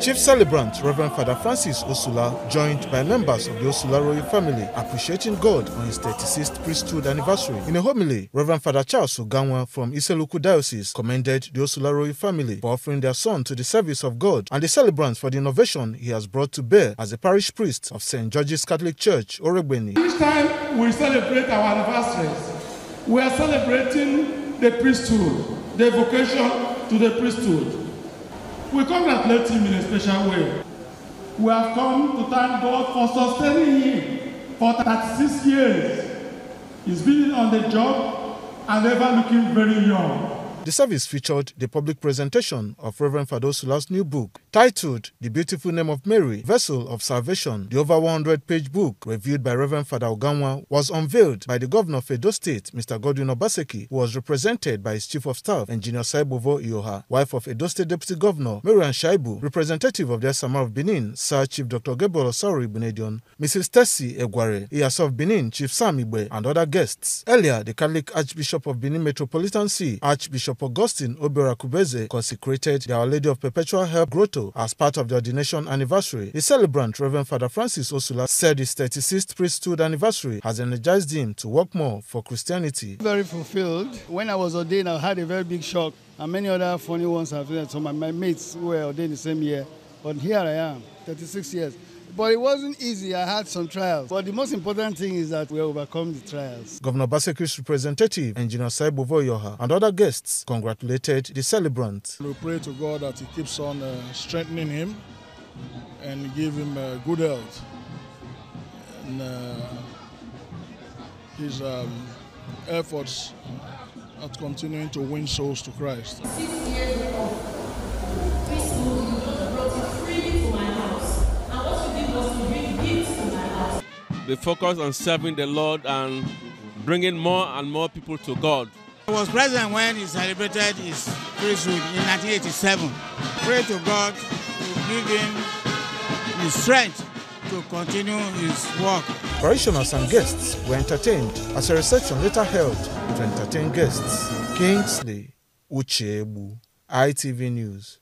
Chief celebrant Reverend Father Francis Osula, joined by members of the Osula royal family, appreciating God on his 36th priesthood anniversary. In a homily, Reverend Father Charles Uganwa from Iseluku Diocese commended the Osula royal family for offering their son to the service of God and the celebrants for the innovation he has brought to bear as a parish priest of St. George's Catholic Church, Oregbeni. Each time we celebrate our anniversaries, we are celebrating the priesthood, the vocation to the priesthood. We congratulate him in a special way. We have come to thank God for sustaining him for 36 years. He's been on the job and never looking very young. The service featured the public presentation of Reverend Father Osula's new book, titled The Beautiful Name of Mary, Vessel of Salvation. The over 100 page book, reviewed by Reverend Father Oganwa, was unveiled by the governor of Edo State, Mr. Godwin Obaseki, who was represented by his chief of staff, Engineer Osaigbovo Iyoha, wife of Edo State Deputy Governor Marian Shaibu, representative of the Esama of Benin, Sir Chief Dr. Gabriel Osawaru Igbinedion, Mrs. Tessie Egware, Iyase of Benin, Chief Sam Igbe, and other guests. Earlier, the Catholic Archbishop of Benin Metropolitan See, Archbishop Augustine Obera Kubeze, consecrated the Our Lady of Perpetual Help Grotto as part of the ordination anniversary. The celebrant, Reverend Father Francis Osula, said his 36th priesthood anniversary has energized him to work more for Christianity. Very fulfilled. When I was ordained, I had a very big shock, and many other funny ones have had. So my, my mates were ordained the same year, but here I am, 36 years. But it wasn't easy. I had some trials. But the most important thing is that we overcome the trials. Governor Obaseki's representative, Engineer Osaigbovo Iyoha, and other guests congratulated the celebrant. We pray to God that He keeps on uh, strengthening him and give him uh, good health. And uh, his um, efforts at continuing to win souls to Christ. They focus on serving the Lord and bringing more and more people to God. I was present when he celebrated his priesthood in 1987. Pray to God to give him the strength to continue his work. Parishioners and guests were entertained as a reception later held to entertain guests. Kingsley Uchegbu, ITV News.